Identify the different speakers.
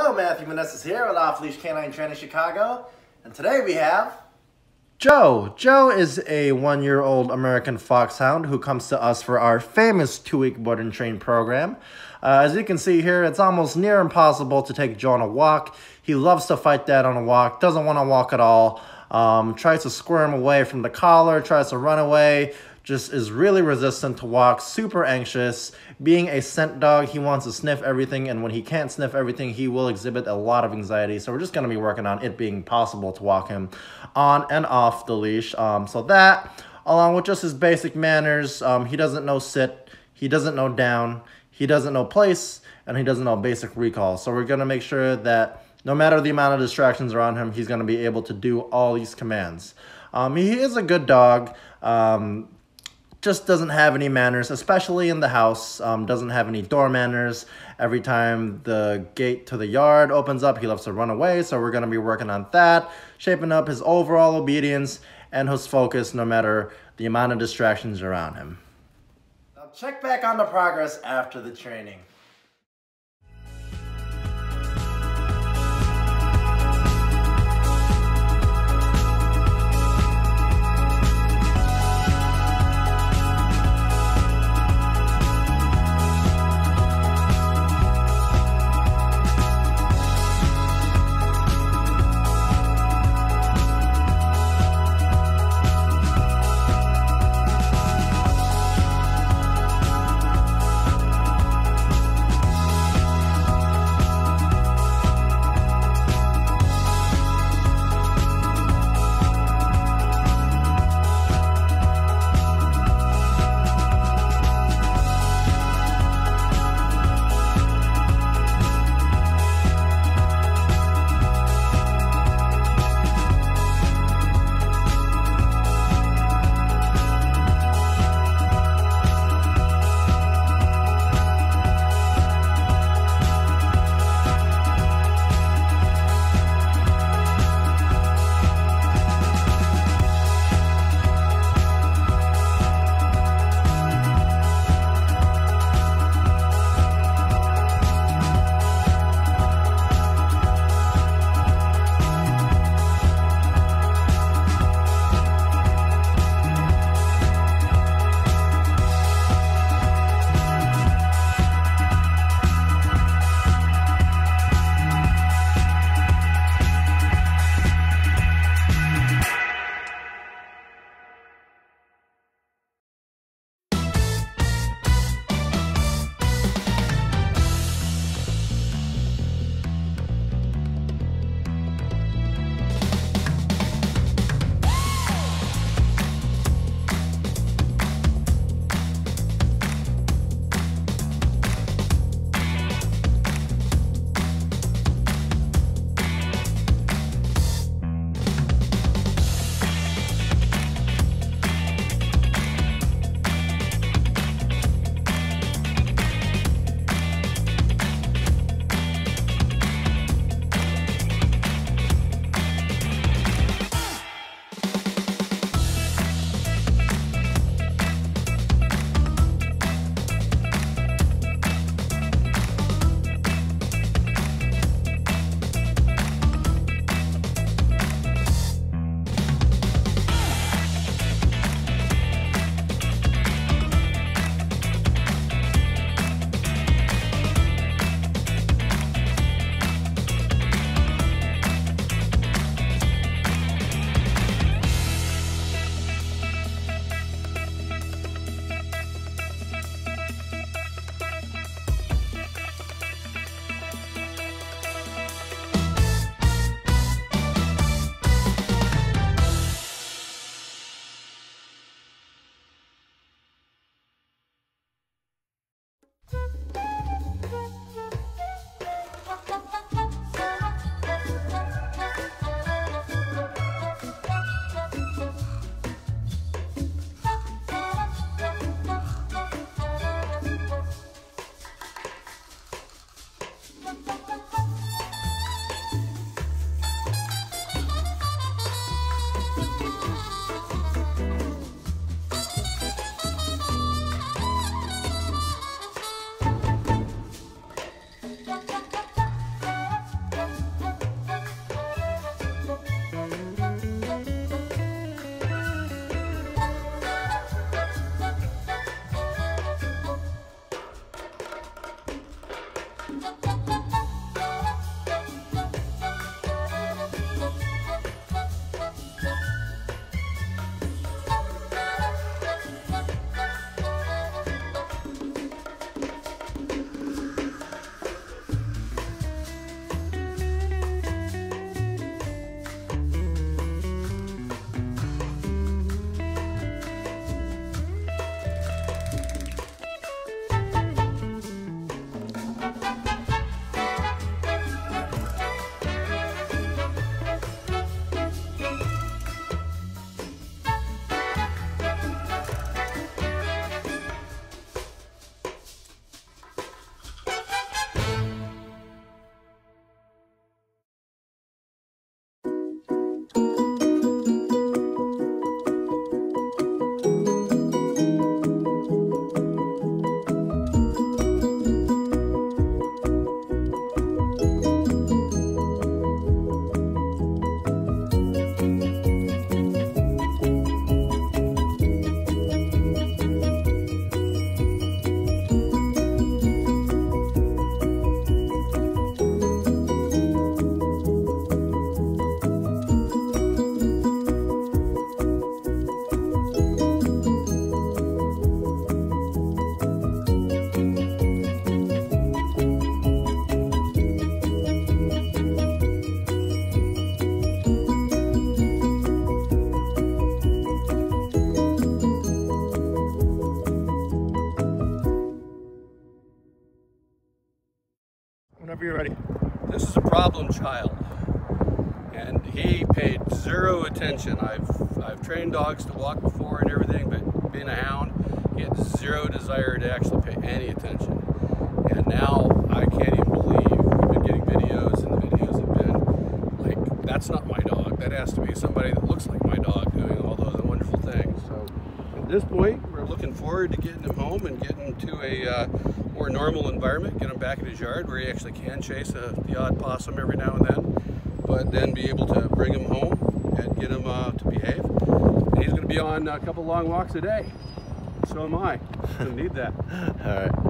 Speaker 1: Hello, Matthew Meneses here with Off Leash Canine Training Chicago, and today we have
Speaker 2: Joe. Joe is a one year old American Foxhound who comes to us for our famous two week board and train program. Uh, as you can see here, it's almost near impossible to take Joe on a walk. He loves to fight that on a walk, doesn't want to walk at all, um, tries to squirm away from the collar, tries to run away, just is really resistant to walk, super anxious. Being a scent dog, he wants to sniff everything, and when he can't sniff everything, he will exhibit a lot of anxiety. So we're just gonna be working on it being possible to walk him on and off the leash. Um, so that, along with just his basic manners, um, he doesn't know sit, he doesn't know down, he doesn't know place, and he doesn't know basic recall. So we're gonna make sure that no matter the amount of distractions around him, he's gonna be able to do all these commands. Um, he is a good dog. Um, just doesn't have any manners, especially in the house. Um, doesn't have any door manners. Every time the gate to the yard opens up, he loves to run away. So we're going to be working on that, shaping up his overall obedience and his focus no matter the amount of distractions around him.
Speaker 1: Now check back on the progress after the training.
Speaker 2: Whenever you're ready.
Speaker 3: This is a problem child. And he paid zero attention. I've, I've trained dogs to walk before and everything, but being a hound, he had zero desire to actually pay any attention. And now I can't even believe we've been getting videos and the videos have been like, that's not my dog. That has to be somebody that looks like my dog doing all those wonderful things. So at this point, we're looking forward to getting him home and getting to a uh, more normal environment, get him back in his yard where he actually can chase a, the odd possum every now and then, but then be able to bring him home and get him uh, to behave. And he's going to be on a couple long walks a day. So am I. I need that.
Speaker 2: All right.